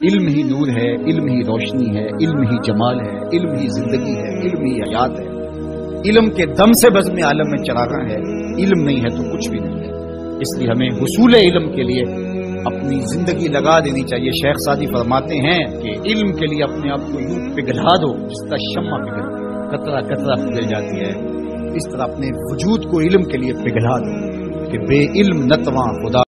علم ہی نور ہے، علم ہی روشنی ہے، علم ہی جمال ہے، علم ہی زندگی ہے، علم ہی حیات ہے۔ علم کے دم سے بزم عالم میں چراغا ہے علم نہیں ہے تو کچھ بھی نہیں ہے۔ اس لیے ہمیں حصول علم کے لیے اپنی زندگی لگا دینی چاہیے۔ شیخ سادی فرماتے ہیں کہ علم کے لیے اپنے آپ کو یوں پگھلا دو جس کا شمع پگھل کترا کترا پگھل جاتی ہے۔ اس طرح اپنے وجود کو علم کے لیے پگھلا دو کہ بے علم نتواں خدا۔